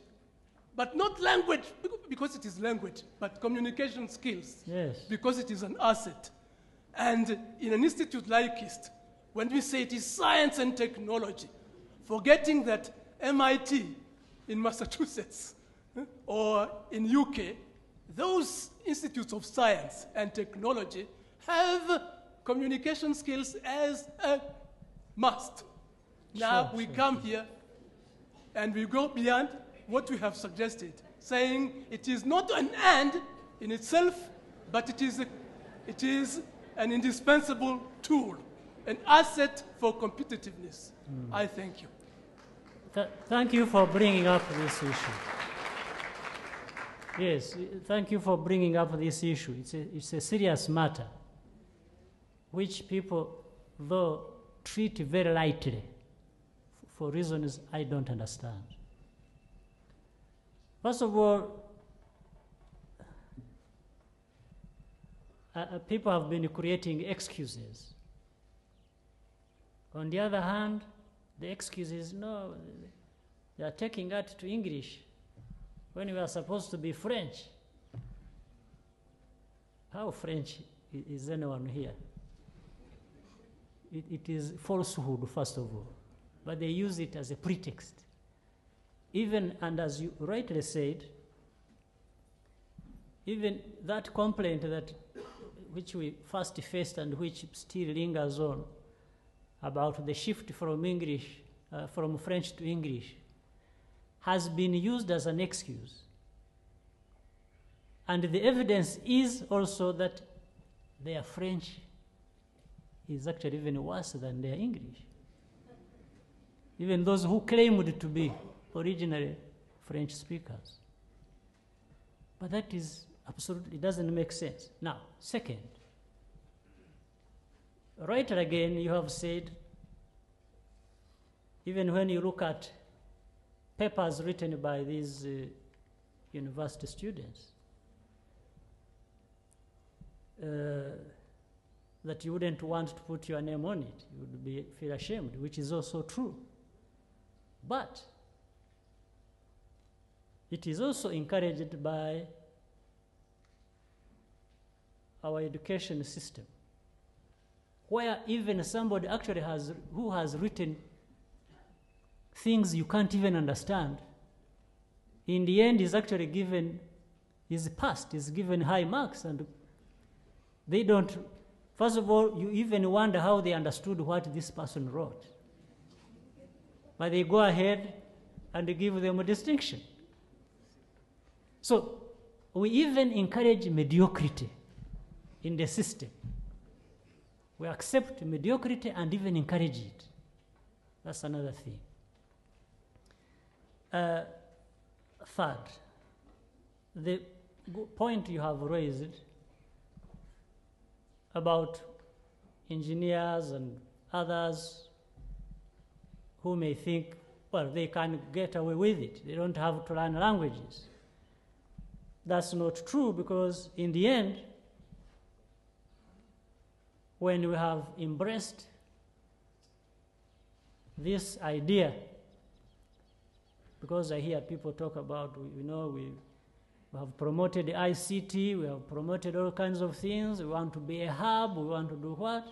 but not language bec- because it is language, but communication skills Yes. because it is an asset. And in an institute like KIST, when we say it is science and technology, forgetting that MIT in Massachusetts eh, or in UK, those institutes of science and technology have communication skills as a must. Now Sure, we sure, come here and we go beyond what we have suggested, saying it is not an end in itself, but it is, a, it is an indispensable tool an asset for competitiveness. Hmm. I thank you. Th- thank you for bringing up this issue. Yes, thank you for bringing up this issue. It's a, it's a serious matter, which people, though, treat very lightly for reasons I don't understand. First of all, uh, uh, people have been creating excuses. On the other hand, the excuse is no, they are taking that to English when we are supposed to be French. How French is anyone here? It, it is falsehood, first of all, but they use it as a pretext. Even, and as you rightly said, even that complaint that which we first faced and which still lingers on about the shift from English, uh, from French to English, has been used as an excuse. And the evidence is also that their French is actually even worse than their English. Even those who claimed to be originally French speakers. But that is absolutely doesn't make sense. Now, second, right again, you have said, even when you look at papers written by these uh, university students, uh, that you wouldn't want to put your name on it. You would be, feel ashamed, which is also true. But it is also encouraged by our education system, where even somebody actually has, who has written things you can't even understand, in the end is actually given, is passed, is given high marks, and they don't, first of all, you even wonder how they understood what this person wrote. But they go ahead and give them a distinction. So we even encourage mediocrity in the system. We accept mediocrity and even encourage it. That's another thing. Uh, third, the point you have raised about engineers and others who may think, well, they can get away with it. They don't have to learn languages. That's not true because, in the end, when we have embraced this idea, because I hear people talk about, you know, we, we have promoted ICT, we have promoted all kinds of things, we want to be a hub, we want to do what?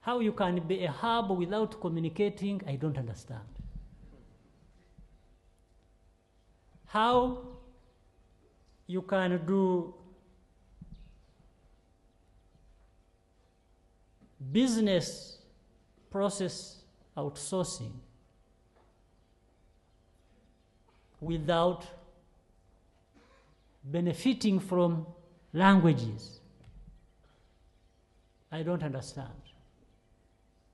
How you can be a hub without communicating, I don't understand. How you can do business process outsourcing without benefiting from languages. I don't understand.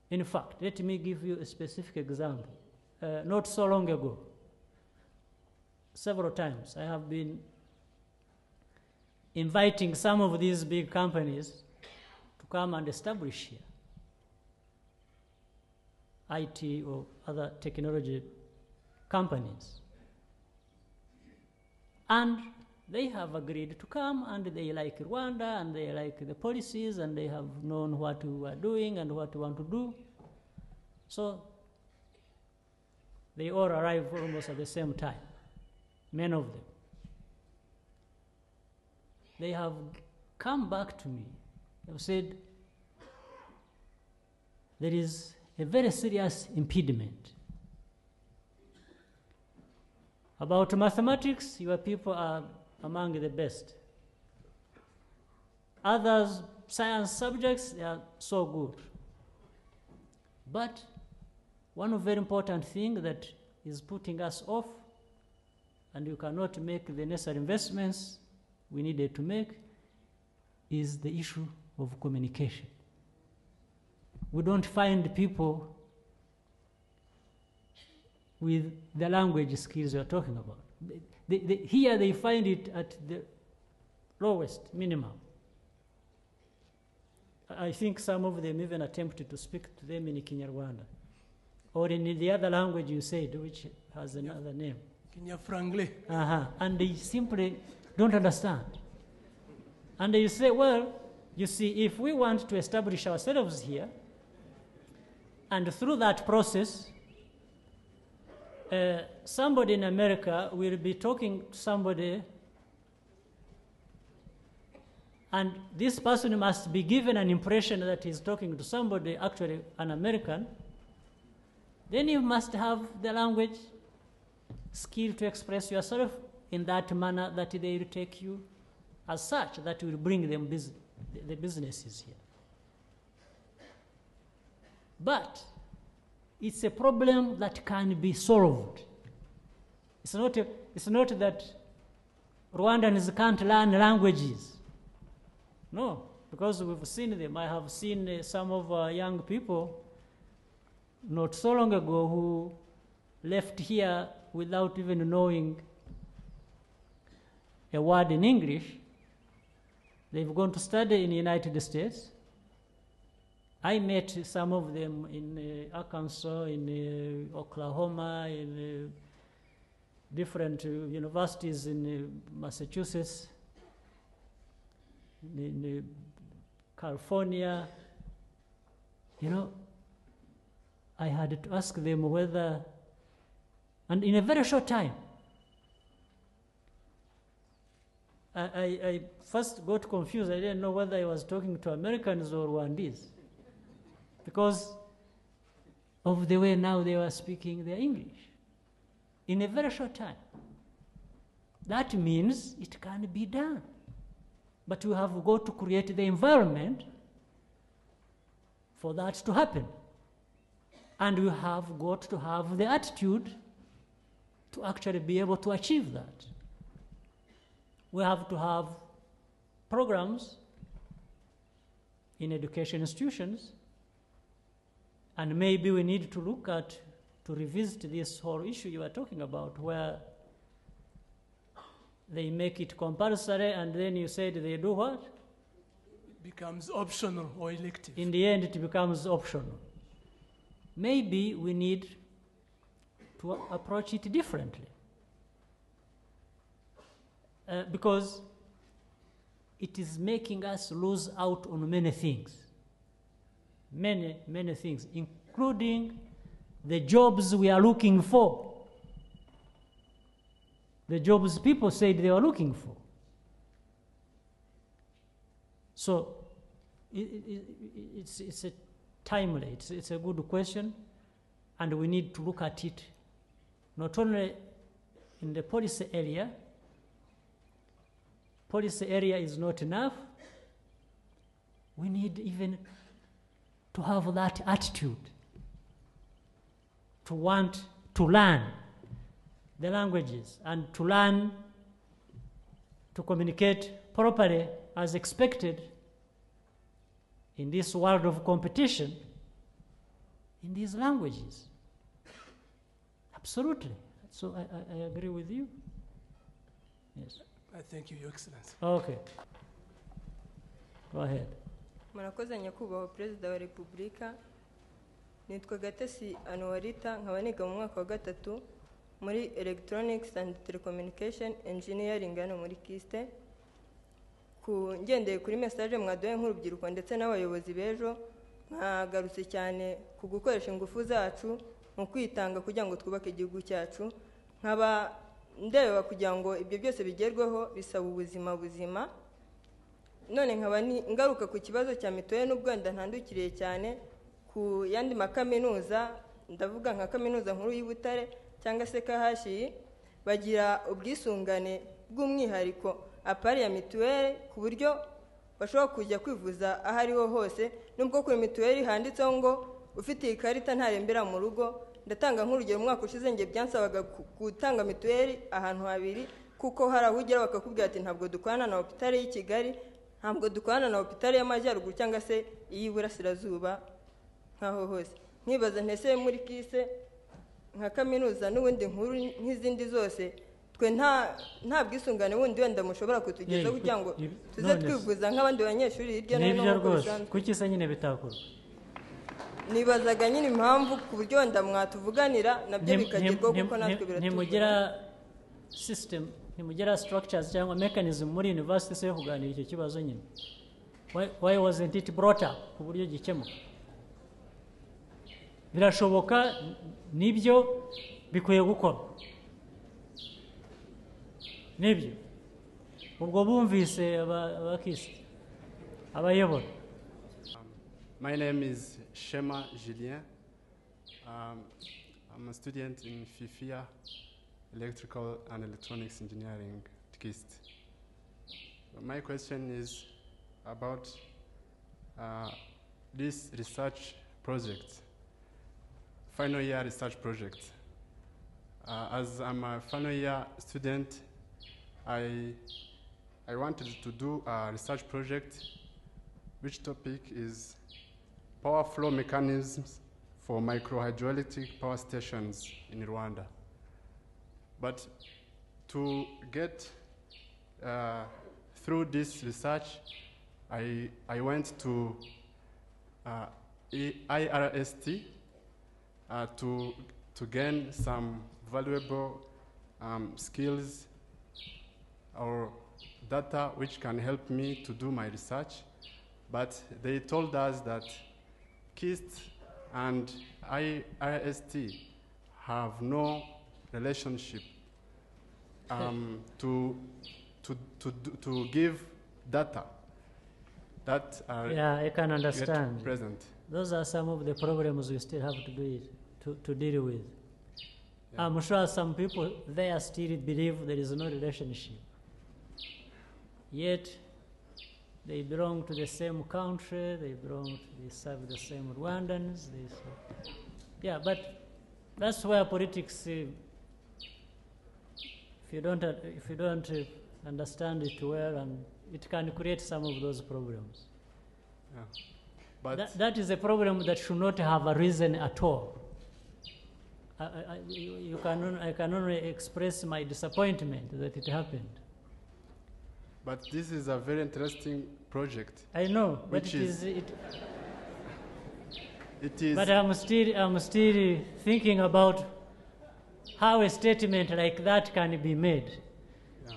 In fact, let me give you a specific example. Uh, not so long ago, several times, I have been inviting some of these big companies to come and establish here IT or other technology companies. And they have agreed to come and they like Rwanda and they like the policies and they have known what we are doing and what we want to do. So they all arrive almost at the same time, many of them. They have come back to me. They have said, there is a very serious impediment. About mathematics, your people are among the best. Others, science subjects, they are so good. But one very important thing that is putting us off, and you cannot make the necessary investments we needed to make, is the issue of communication. we don't find people with the language skills you're talking about. They, they, they, here they find it at the lowest minimum. I think some of them even attempted to speak to them in Kinyarwanda or in the other language you said, which has another name. Kinyafrangle. Uh-huh. And they simply don't understand. And you say, well, you see, if we want to establish ourselves here, and through that process, uh, somebody in America will be talking to somebody, and this person must be given an impression that he's talking to somebody, actually an American. Then you must have the language skill to express yourself in that manner that they will take you as such, that will bring them bus- the- businesses here. But it's a problem that can be solved. It's not, a, it's not that Rwandans can't learn languages. No, because we've seen them. I have seen uh, some of our young people not so long ago who left here without even knowing a word in English. They've gone to study in the United States. I met some of them in uh, Arkansas, in uh, Oklahoma, in uh, different uh, universities in uh, Massachusetts, in, uh, California. You know, I had to ask them whether, and in a very short time, I, I, I first got confused. I didn't know whether I was talking to Americans or Rwandese because of the way now they were speaking their English in a very short time. That means it can be done. But we have got to create the environment for that to happen. And we have got to have the attitude to actually be able to achieve that. We have to have programs in education institutions, and maybe we need to look at to revisit this whole issue you are talking about, where they make it compulsory, and then you said they do what? It becomes optional or elective. In the end, it becomes optional. Maybe we need to approach it differently. Uh, because it is making us lose out on many things. Many, many things, including the jobs we are looking for. The jobs people said they were looking for. So it, it, it's, it's a timely, it's, it's a good question, and we need to look at it not only in the policy area, policy area is not enough. We need even to have that attitude to want to learn the languages and to learn to communicate properly as expected in this world of competition in these languages. Absolutely. So I, I, I agree with you. Yes. I thank you, Your Excellency. Okay. Go ahead. Murakoze nyakubahwa perezida wa repubulika. Nitwa gatesi anuwarita nkaba niga mu mwaka wa gatatu muri electronics and telecommunication engineering hano muri kisite ku ngendeye kuri message mwaduhaye nk'urubyiruko ndetse n'abayobozi b'ejo mwagarutse cyane ku gukoresha ingufu zacu mu kwitanga kugira ngo twubake igihugu cyacu. Nkaba ndeba kugira ngo ibyo byose bigerweho bisaba ubuzima buzima. None nkaba ngaruka ku kibazo cya mituweli n'ubwo wenda ntandukiriye cyane ku yandi makaminuza ndavuga nka kaminuza nkuru y'i Butare cyangwa se kahashi bagira ubwisungane bw'umwihariko apari ya mituweli ku buryo bashobora kujya kwivuza aho ariho hose nubwo kuri mituweli handitseho ngo ufite iyi karita ntarembera mu rugo. Ndatanga nk'urugero umwaka ushize njye byansabaga gutanga mituweli ahantu habiri kuko hari aho ugera bakakubwira ati ntabwo dukorana na hopitali y'i Kigali. Ntabwo dukorana na hopitali y'amajyaruguru cyangwa se iy'iburasirazuba nk'aho hose. Nkibaza ntese muri kise nka kaminuza n'ubundi nkuru nk'izindi zose twe nta bwisungane bundi wenda mushobora kutugezaho kugira ngo tuze twivuza nk'abandi banyeshuri hirya no hino nk'uko bisanzwe kuki se nyine bitakorwa? Nibazaga nyine impamvu ku buryo wenda mwatuvuganira na byo bikagerwaho kuko natwe biratugora ntimugira system ntimugira structures cyangwa mechanism muri university se yo kuganira icyo kibazo nyine. Why, wasn't it brought up? Ku buryo gikemuka birashoboka ni byo bikwiye gukorwa. Nibyo. Ubwo bumvise aba- abakisi abayobora. My name is Shema Julien. Um, I'm a student in FIFIA, Electrical and Electronics Engineering at. My question is about uh, this research project, final year research project. Uh, as I'm a final year student, I, I wanted to do a research project which topic is power flow mechanisms for microhydroelectric power stations in Rwanda. But to get uh, through this research, I, I went to uh, IRST uh, to, to gain some valuable um, skills or data which can help me to do my research. But they told us that KIST and IRST have no relationship um, to, to, to, to give data that are yeah i can understand. present. those are some of the problems we still have to do it to, to deal with. I'm sure some people there still believe there is no relationship. Yet they belong to the same country they belong to they serve the same rwandans they yeah but that's where politics uh, if you don't if you don't uh, understand it well and it can create some of those problems Yeah. But that, that is a problem that should not have a reason at all. I, I, you can, I can only express my disappointment that it happened. But this is a very interesting project. I know, but it is- is, it, It is. but I'm still, I'm still thinking about how a statement like that can be made. Yeah.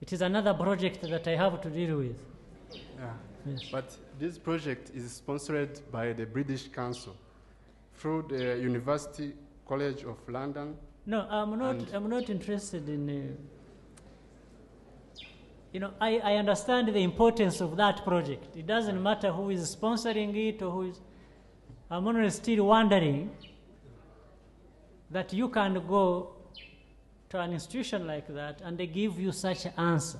It is another project that I have to deal with. Yeah. Yes. But this project is sponsored by the British Council through the University College of London. No, I'm not. I'm not interested in. Uh, you know, I, I understand the importance of that project. It doesn't matter who is sponsoring it or who is. I'm only still wondering that you can go to an institution like that and they give you such an answer.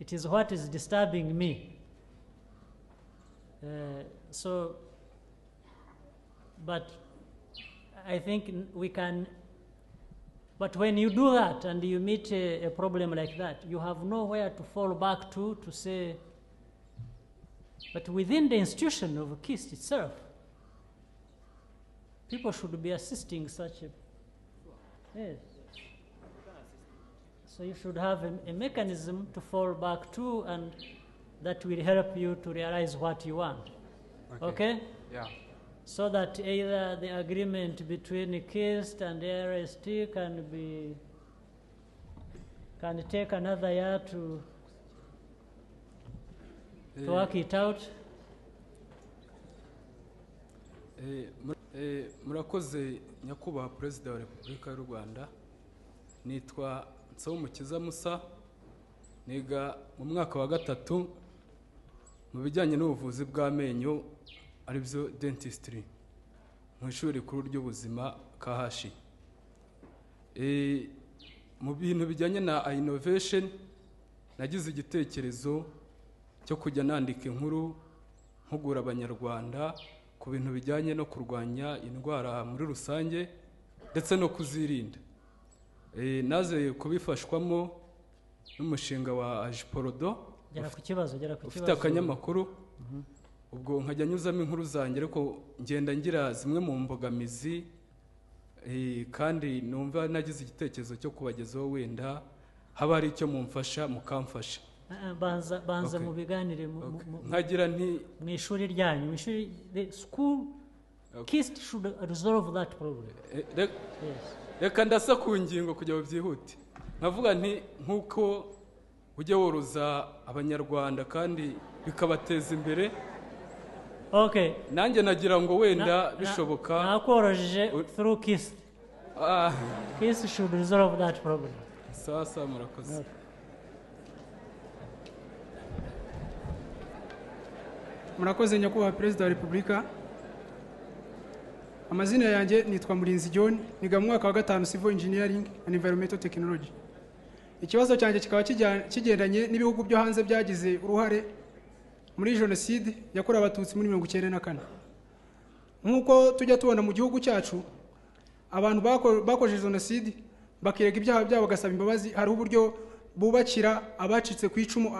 It is what is disturbing me. Uh, so, but I think we can. But when you do that and you meet a, a problem like that, you have nowhere to fall back to to say. But within the institution of KIST itself, people should be assisting such a. Yes. So you should have a, a mechanism to fall back to, and that will help you to realize what you want. Okay? Yeah. So that either the agreement between KIST and the RST can be can take another year to to eh. work it out. Eh, Eh, mur- murakoze nyakubahwa perezida wa repubulika y'u rwanda. Nitwa nsabumukiza musa niga mu mwaka wa gatatu mu bijyanye n'ubuvuzi bw'amenyo ari byo dentistry mu ishuri rikuru ry'ubuzima kahashi. Eh, mu bintu bijyanye na innovation nagize igitekerezo cyo kujya nandika inkuru mpugura abanyarwanda ku bintu bijyanye no kurwanya indwara muri rusange ndetse no kuzirinda. Eh, naze kubifashwamo n'umushinga wa ajiporodo ufite akanyamakuru. Mhm. ubwo nkajya nyuzamo inkuru zanjye ariko ngenda ngira zimwe mu mbogamizi eh, kandi numva nagize igitekerezo cyo kubagezaho wenda haba hari icyo mumfasha mukamfasha. Banza banza mu biganire nkagira nti mu ishuri ryanyu. Mu ishuri the school kist should resolve that problem. Eh, reka ndasa ku ngingo kugira ngo byihute nkavuga nti nk'uko ujya woroza abanyarwanda kandi bikabateza imbere. Okay. Nanjye nagira ngo wenda bishoboka nakorojeje through kist Ah, kist should resolve that problem. Sawa sawa murakoze murakoze nyakubahwa perezida wa repubulika. Amazina yanjye nitwa murinzi john niga mu mwaka wa gatanu civil engineering and environmental technology. Ikibazo cyanjye kikaba kigendanye n'ibihugu byo hanze byagize uruhare muri jenoside yakorewe abatutsi muri mirongo icyenda na kane. Nk'uko tujya tubona mu gihugu cyacu abantu bako- bakoze jenoside bakirega ibyaha byabo bagasaba imbabazi. Hariho uburyo bubakira abacitse ku icumu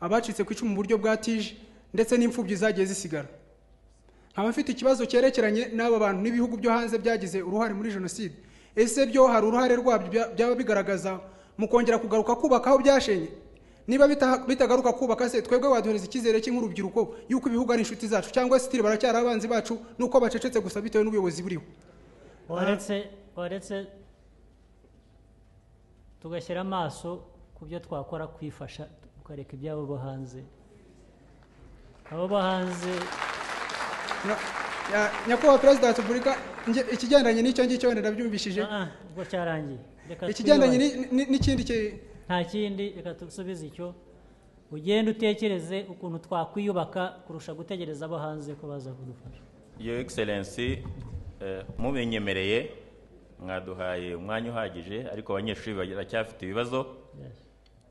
abacitse ku icumu mu buryo bwa tije ndetse n'imfubyi zagiye zisigara. Nkaba mfite ikibazo cyerekeranye n'aba bantu n'ibihugu byo hanze byagize uruhare muri jenoside. Ese byo hari uruhare rwabyo bya- byaba bigaragaza mu kongera kugaruka kubaka aho byashenye? Niba bita- bitagaruka kubaka se twebwe waduhereza icyizere cy'urubyiruko yuko ibihugu ari inshuti zacu cyangwa se tiri baracyari abanzi bacu nuko bacecetse gusa bitewe n'ubuyobozi buriho. Waretse tugashyira amaso ku byo twakora kwifasha tukareka ibyabo bo hanze. Abo bo hanze Ya- nyakubahwa perezida wa repubulika ikigendanye n'icyo ngicyo wenda ndabyumvishije. Ubwo cyarangiye. Ikigendanye n'ikindi ki- nta kindi reka dusubize icyo. Ugende utekereze ukuntu twakwiyubaka kurusha gutegereza abo hanze ko baza kudufasha. Your Excellency eh, mubinyemereye mwaduhaye umwanya uhagije ariko abanyeshuri baracyafite ibibazo.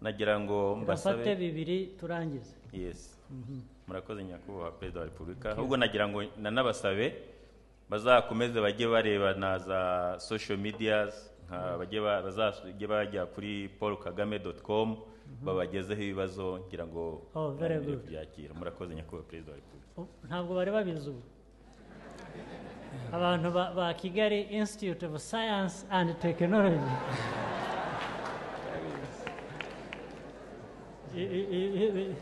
Nagira ngo mbasabe. Bibiri turangize. Yes. Mhm. Murakoze nyakubahwa perezida wa repubulika. Ahubwo nagira ngo nanabasabe bazakomeze bajye bareba na za social medias nka bajye ba- bazajye bajya kuri paul kagame dot com babagezeho ibibazo ngira ngo Oh, good. kubyakira murakoze nyakubahwa perezida wa repubulika. Oh, ntabwo bari babizi ubu. Abantu ba, kigali institute of science and technology. I- i- i- i-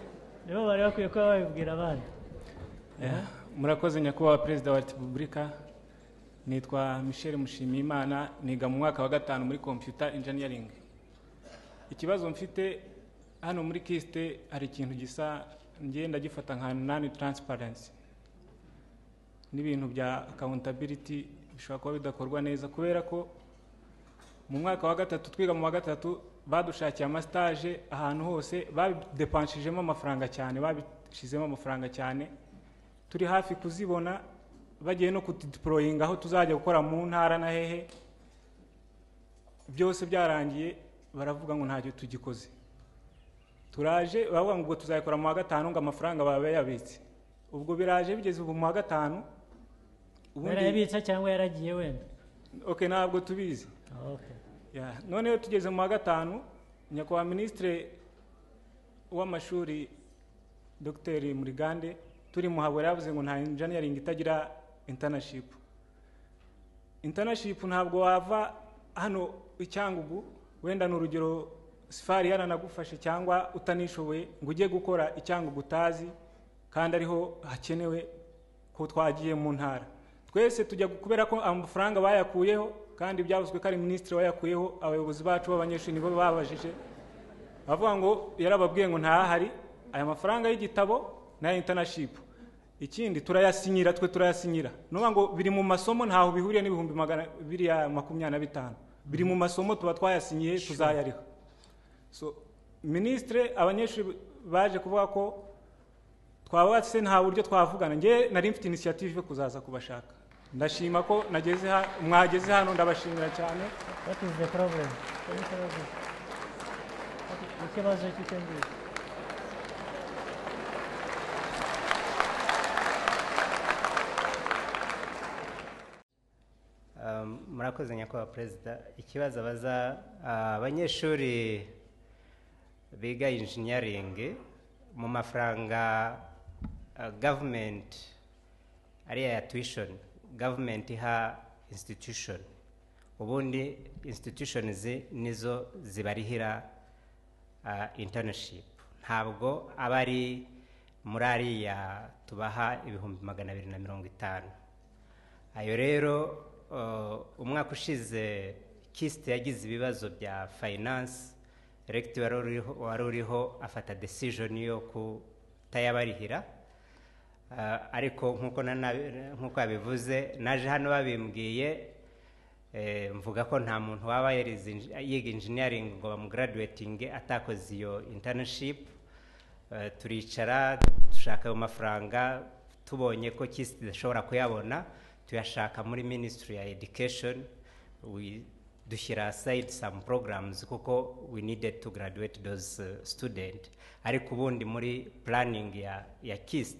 nibo bari bakwiye kuba babibwira abandi Yeah. murakoze nyakubahwa perezida wa repubulika nitwa michel mushimiyimana niga mu mwaka wa gatanu muri computer engineering ikibazo mfite hano muri kisite hari ikintu gisa ngenda gifata nka nani transparency n'ibintu bya accountability bishobora kuba bidakorwa neza kubera ko mu mwaka wa gatatu twiga mu wa gatatu badushakiye amasitaje ahantu hose babidepanshijemo amafaranga cyane babishyizemo amafaranga cyane. Turi hafi kuzibona bagiye no kudiporoyinga aho tuzajya gukora mu ntara na hehe. Byose byarangiye baravuga ngo ntacyo tugikoze. Turaje baravuga ngo ubwo tuzayikora mu wa gatanu ngo amafaranga baba yabitse. Ubwo biraje bigeze ubu mu wa gatanu yarayabitsa cyangwa yaragiye wenda? Ok ntabwo tubizi. Ya, noneho tugeze mu wa gatanu nyakubahwa minisitiri w'amashuri dogiteri murigande turi muhabura yavuze ngo nta engineering itagira internship. Internship ntabwo wava hano icyangugu wenda ni urugero sifari yaranagufashe cyangwa utanishoboye ngo ujye gukora icyangugu utazi kandi ariho hakenewe ko twagiye mu ntara. Twese tujya kubera ko amafaranga bayakuyeho kandi byavuzwe ko ari minisitiri wayakuyeho abayobozi bacu b'abanyeshuri nibo babajije. Bavuga ngo yarababwiye ngo ntahari aya mafaranga y'igitabo n'aya internship. Ikindi turayasinyira twe turayasinyira. Nuvuga ngo biri mu masomo ntaho bihuriye n'ibihumbi magana biriya makumyabiri na bitanu. Biri mu masomo tuba twayasinyiye tuzayariha so minisitiri abanyeshuri baje kuvuga ko twabatse nta buryo twavugana. Ngewe nari mfite inisiyative yo kuzaza kubashaka. Ndashima ko mwageze hano ndabashimira cyane. Ikibazo cy'icyo ngicyo Um, murakoze nyakubahwa perezida. Ikibazo abaza ah, abanyeshuri biga engineering mu mafaranga uh, government ariya ya tuition. Government iha institution. Ubundi institutions nizo zibarihira uh, internship. Ntabwo aba ari muri ariya tubaha ibihumbi magana abiri na mirongo itanu. Ayo rero uh, umwaka ushize kisite yagize ibibazo bya finance. Regiti wari uriho- afata decision yo kutayabarihira. Ariko nk'uko nk'uko yabivuze naje hano babimbwiye eh, mvuga ko nta muntu waba yiga engineering ngo bamugraduatinge atakoze iyo internship. Eh, turicara dushaka ayo mafaranga tubonye ko kisi idashobora kuyabona tuyashaka muri ministry ya we dushyira aside some programs kuko we needed to graduate those uh, student. Ariko ubundi muri planning ya, ya kist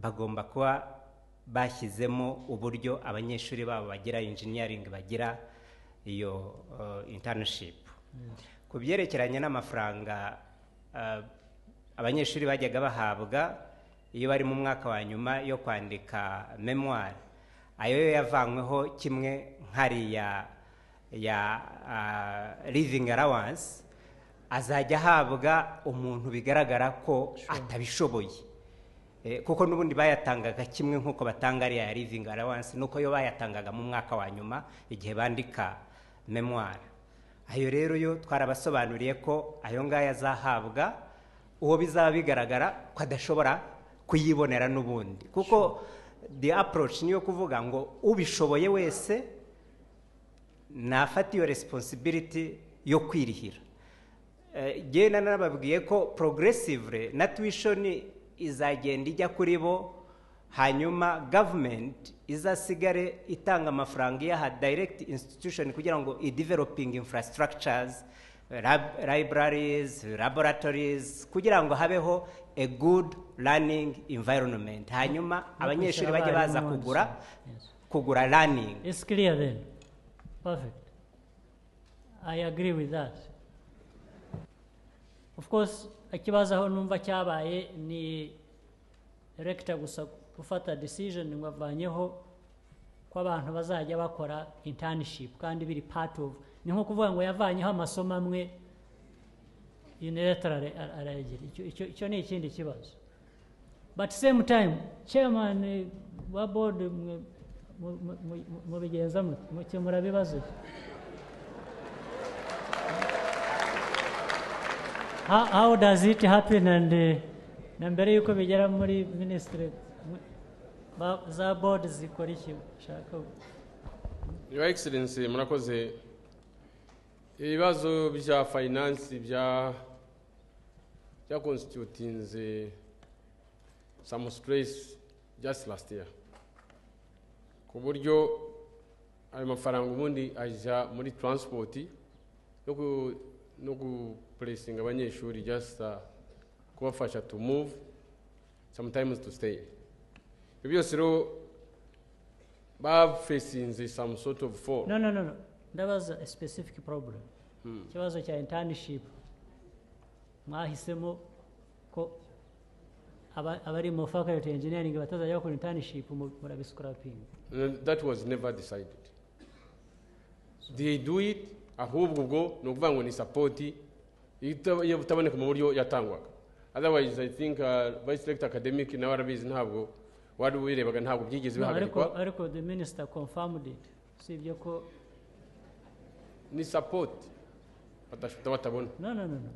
bagomba kuba bashyizemo uburyo abanyeshuri babo bagira engineering bagira iyo uh, internship. Ku byerekeranye n'amafaranga uh, abanyeshuri bajyaga bahabwa iyo bari mu mwaka wa nyuma yo kwandika memoire ayo yo yavanyweho kimwe nk'ariya ya uh, living allowance azajya ahabwa umuntu bigaragara ko atabishoboye. Kuko n'ubundi bayatangaga kimwe nk'uko batanga ariya ya living allowance nuko yo bayatangaga mu mwaka wa nyuma igihe bandika memoire ayo rero yo twarabasobanuriye ko ayo ngayo azahabwa uwo bizaba bigaragara ko adashobora kuyibonera n'ubundi. Kuko the approach niyo kuvuga ngo ubishoboye wese nafata iyo responsibility yo kwirihira. Eh, jye nanababwiye ko progressively na tuition izagenda ijya kuri bo hanyuma government izasigare itanga amafaranga iyaha direct institution kugira ngo i-developing infrastructures libraries laboratories kugira ngo habeho a good learning environment hanyuma abanyeshuri bajye baza kugura kugura learning It's clear then. Perfect. I agree with that. Of course, ikibazo aho numva cyabaye ni rector gusa gufata decision ngo avanyeho ko abantu bazajya bakora internship kandi biri part of ni nko kuvuga ngo yavanyeho amasomo amwe unilateral ara- arayagira icyo ni ikindi kibazo same time chairman eh, wa mu- mubigenza mute mukemura how, does it happen? And eh, na mbere yuko bigera muri ba- za board zikora iki? Shaka Your Excellency murakoze. Ibibazo bya finance bya bya constitutinze some stress just last year. Ku buryo ayo mafaranga ubundi ajya muri transport ku no gupuresinga abanyeshuri just uh, kubafasha to move sometimes to stay. Ibyo byose rero bafesinze some sort of fall no no no no. Ndabaza a specific problem. Hmm. ikibazo cya internship. Mwahisemo ko abari mu faculty engineering batazajya bakora internship mu- murabiscraping that was never decided. They do it ahubwo ubwo ni ukuvuga ngo ni sapoti itaboneka mu buryo yatangwaga. Otherwise i think uh, vice rector academic nawe arabizi ntabwo wari wirebaga ntabwo byigeze bihagarikwa. ariko the minister confirmed it. Usibye ko ni support. Badashobora batabona. No no no no.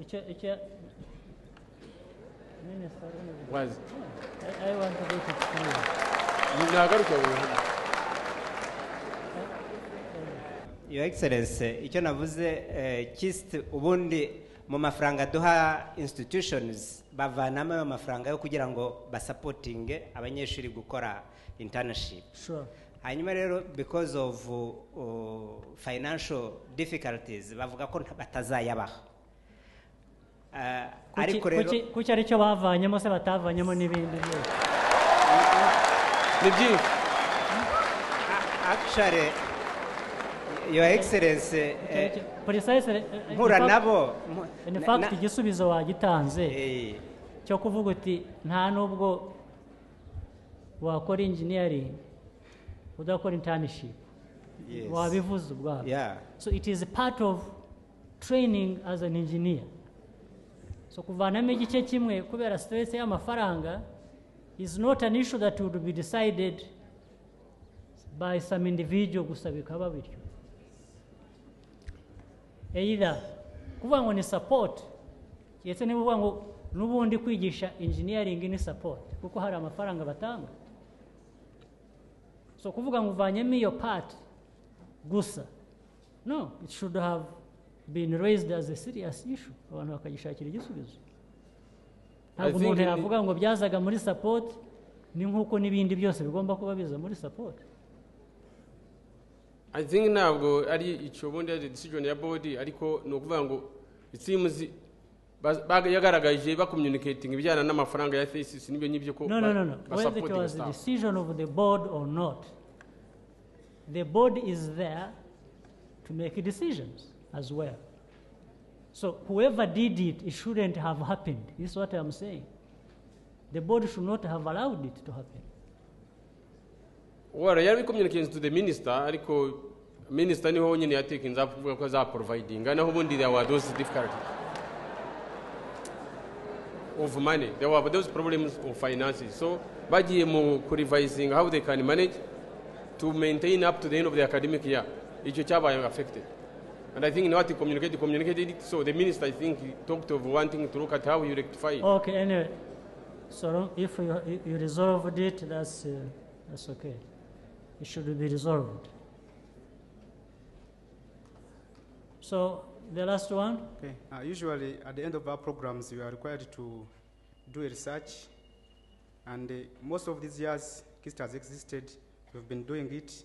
Icyo icyo minister Was- I, want to it clear nagaruka Your Excellency icyo navuze eh, KIST ubundi mu mafaranga duha institutions bavanamo ayo mafaranga yo kugira ngo basapotinge abanyeshuri gukora internship. Hanyuma rero because of uh, financial difficulties bavuga ko batazayabaha. Kuki- ariko rero kuki- ari cyo bavanyemo se batavanyemo n'ibindi byose? Ni byinshi your excellency eh, eh, in mpura nabo na- fact igisubizo wagitanze. Cyo kuvuga uti nta nubwo wakora engineering udakora internship wabivuze ubwabyo. So it is part of training as an engineer. So kuvanamo igice kimwe kubera stress y'amafaranga is not an issue that would be decided by some individual gusa bikaba bityo. Either kuvuga ngo ni support ndetse niba ngo n'ubundi kwigisha engineering ni support kuko hari amafaranga batanga. So kuvuga ngo uvanyemo iyo part gusa no it should have been raised as a serious issue. Abantu bakagishakira igisubizo. Ntabwo umuntu yavuga ngo byazaga muri support ni nk'uko n'ibindi byose bigomba kuba biza muri support. I think ntabwo ari icyo ubundi ari decision ya body ariko ni ukuvuga ngo it seems ba- ba- yagaragaje bakommunicating ibijyana n'amafaranga ya thesis n'ibyo ngibyo ko no no no no. whether it was the staff. decision of the board or not the board is there to make decisions as well. So whoever did it it shouldn't have happened this is what i'm saying. The board should not have allowed it to happen well yari communicating to the minister ariko minister niho nyine yatekinze avuga ko azaprovidinga naho ubundi there were those difficulties. Of money. There were those problems of finances. So bagiye mu kurevising how they can manage to maintain up to the end of the academic year. Icyo cyabaye affected. And i think now he communicated communicated it. So the minister i think he talked of wanting to look at how you rectify it. Okay anyway. So if you, you resolved it that's uh, that's okay it should be resolved so the last one Okay. Uh, usually, at the end of our programs, we are required to do a research, and uh, most of these years, KIST has existed. We've been doing it,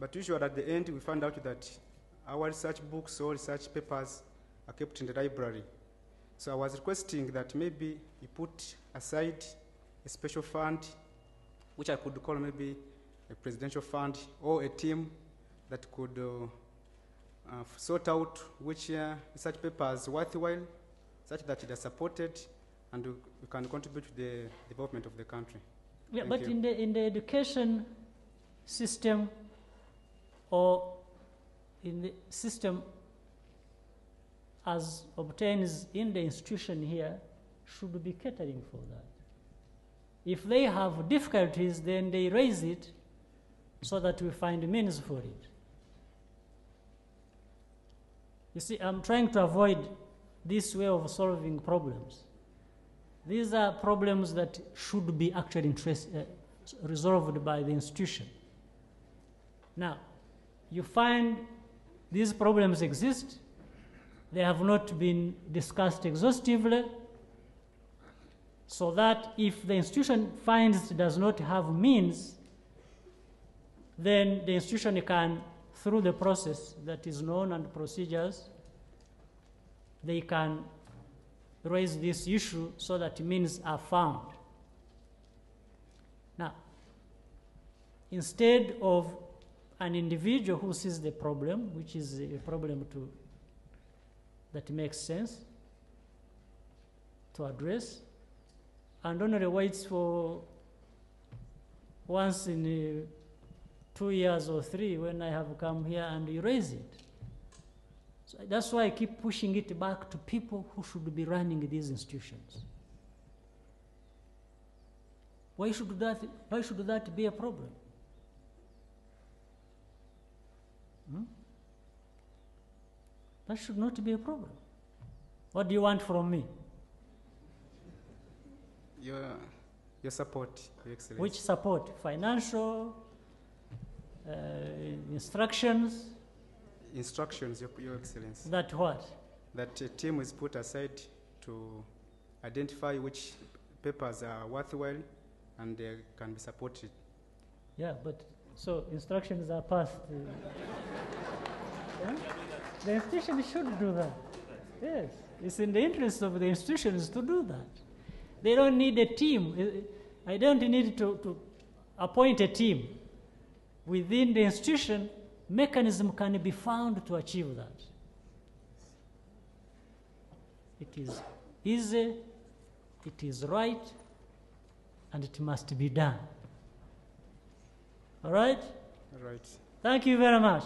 but usually at the end, we find out that our research books or research papers are kept in the library. So I was requesting that maybe you put aside a special fund, which I could call maybe a presidential fund or a team that could. Uh, uh, sort out which uh, research papers worthwhile, such that it is supported and we, we can contribute to the development of the country. Yeah, Thank but you. in the in the education system or in the system as obtains in the institution here should be catering for that. If they have difficulties, then they raise it so that we find means for it. You see, I'm trying to avoid this way of solving problems. These are problems that should be actually uh, resolved by the institution. Now, you find these problems exist, they have not been discussed exhaustively, so that if the institution finds it does not have means, then the institution can, through the process that is known and procedures, they can raise this issue so that means are found. Now, instead of an individual who sees the problem, which is a problem to, that makes sense to address, and only waits for once in uh, two years or three when I have come here and you raise it. So that's why I keep pushing it back to people who should be running these institutions. Why should that, why should that be a problem? Hmm? That should not be a problem. What do you want from me? Your, your support, Your Excellency. Which support? Financial, uh, instructions? Instructions, Your, Your Excellency. That what? That a team is put aside to identify which papers are worthwhile and they can be supported. Yeah, but so instructions are passed. yeah? The institution should do that. Yes, it's in the interest of the institutions to do that. They don't need a team. I- I don't need to, to appoint a team. Within the institution, mechanism can be found to achieve that. It is easy, it is right and it must be done. All right? All right. Thank you very much.